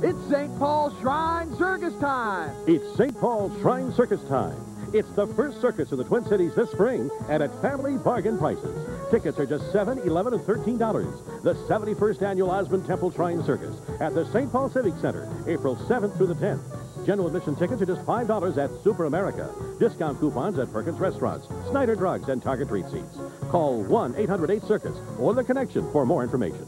It's St. Paul Shrine Circus time. It's St. Paul Shrine Circus time. It's the first circus in the Twin Cities this spring and at family bargain prices. Tickets are just $7, $11, and $13. The 71st Annual Osman Temple Shrine Circus at the St. Paul Civic Center, April 7th through the 10th. General admission tickets are just $5 at Super America. Discount coupons at Perkins Restaurants, Snyder Drugs, and Target Treat Seats. Call 1-800-8-CIRCUS or The Connection for more information.